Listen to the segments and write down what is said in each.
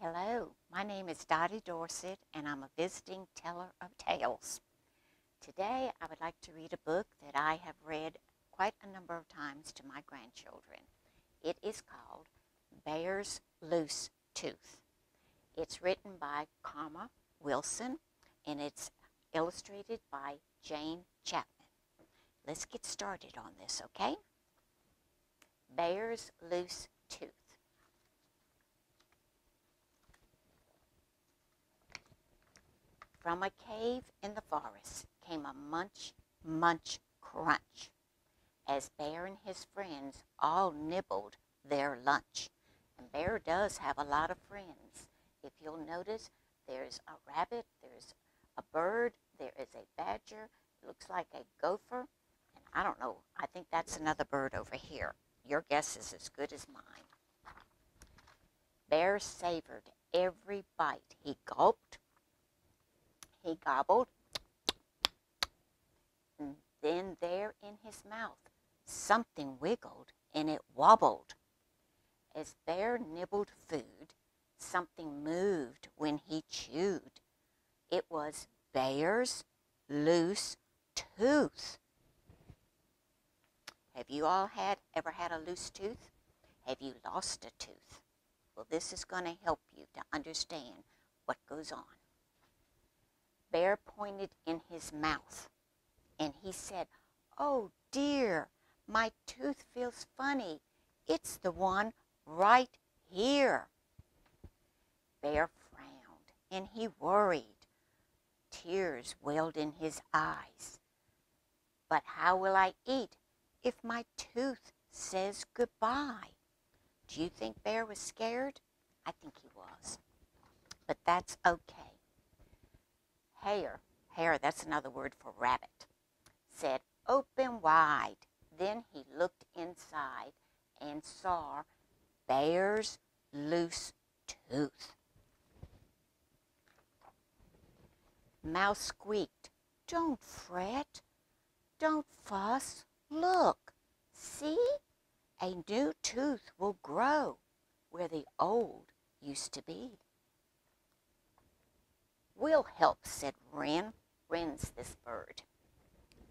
Hello, my name is Dottie Dorsett, and I'm a visiting teller of tales. Today, I would like to read a book that I have read quite a number of times to my grandchildren. It is called Bear's Loose Tooth. It's written by Karma Wilson, and it's illustrated by Jane Chapman. Let's get started on this, okay? Bear's Loose Tooth. From a cave in the forest came a munch, munch, crunch, as Bear and his friends all nibbled their lunch. And Bear does have a lot of friends. If you'll notice, there's a rabbit, there's a bird, there is a badger, looks like a gopher, and I don't know, I think that's another bird over here. Your guess is as good as mine. Bear savored every bite. He gulped, he gobbled, and then there in his mouth something wiggled and it wobbled. As Bear nibbled food, something moved when he chewed. It was Bear's loose tooth. Have you all had ever had a loose tooth? Have you lost a tooth? Well, this is going to help you to understand what goes on. Bear pointed in his mouth and he said, Oh dear, my tooth feels funny. It's the one right here. Bear frowned and he worried. Tears welled in his eyes. But how will I eat if my tooth says goodbye? Do you think Bear was scared? I think he was. But that's okay. Hare, hare, that's another word for rabbit, said, open wide. Then he looked inside and saw Bear's loose tooth. Mouse squeaked, Don't fret, don't fuss, look, see? A new tooth will grow where the old used to be. We'll help, said Wren. Wren's this bird.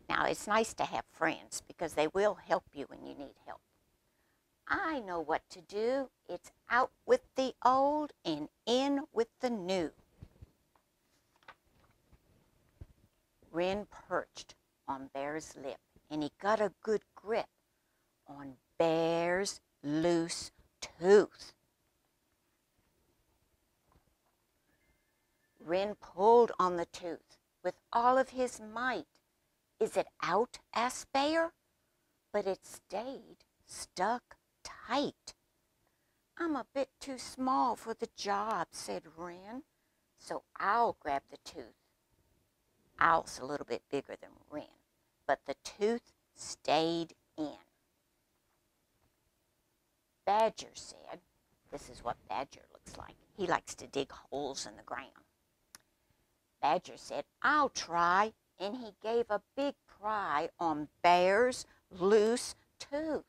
Now, it's nice to have friends because they will help you when you need help. I know what to do. It's out with the old and in with the new. Wren perched on Bear's lip and he got a good grip on Bear's loose tooth. Wren pulled on the tooth with all of his might. Is it out? asked. But it stayed stuck tight. I'm a bit too small for the job, said Wren, so I'll grab the tooth. Owl's a little bit bigger than Wren, but the tooth stayed in. Badger said, this is what Badger looks like. He likes to dig holes in the ground. Badger said, I'll try, and he gave a big pry on Bear's loose tooth.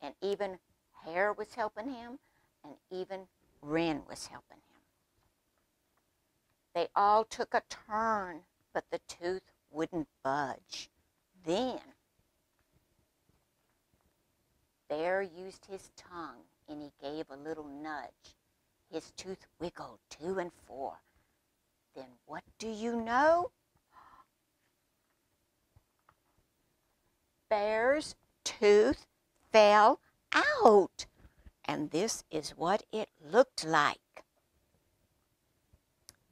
And even Hare was helping him, and even Wren was helping him. They all took a turn, but the tooth wouldn't budge. Then Bear used his tongue and he gave a little nudge. His tooth wiggled to and fro. Then what do you know? Bear's tooth fell out. And this is what it looked like.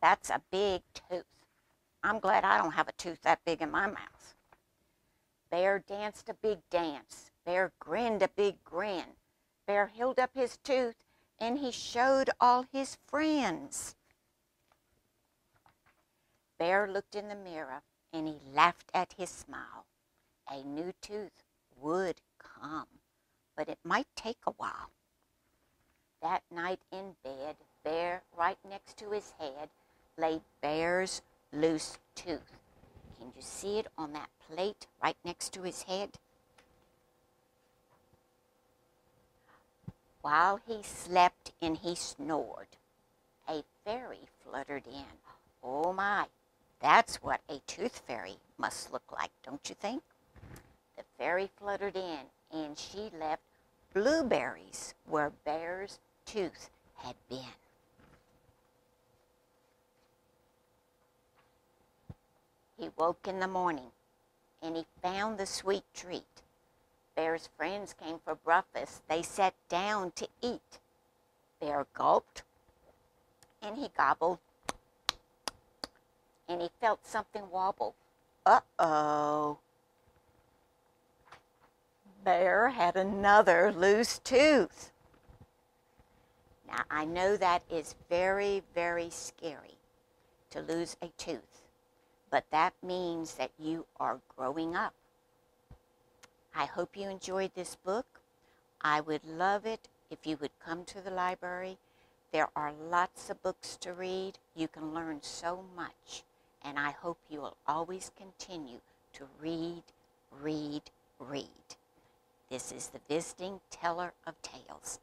That's a big tooth. I'm glad I don't have a tooth that big in my mouth. Bear danced a big dance. Bear grinned a big grin. Bear held up his tooth and he showed all his friends. Bear looked in the mirror and he laughed at his smile. A new tooth would come, but it might take a while. That night in bed, Bear, right next to his head, lay Bear's loose tooth. Can you see it on that plate right next to his head? While he slept and he snored, a fairy fluttered in. Oh my, that's what a tooth fairy must look like, don't you think? The fairy fluttered in and she left blueberries where Bear's tooth had been. He woke in the morning and he found the sweet treat. Bear's friends came for breakfast. They sat down to eat. Bear gulped and he gobbled and he felt something wobble. Uh oh. Bear had another loose tooth. Now, I know that is very, very scary to lose a tooth, but that means that you are growing up. I hope you enjoyed this book. I would love it if you would come to the library. There are lots of books to read. You can learn so much, and I hope you will always continue to read, read, read. This is the Visiting Teller of Tales.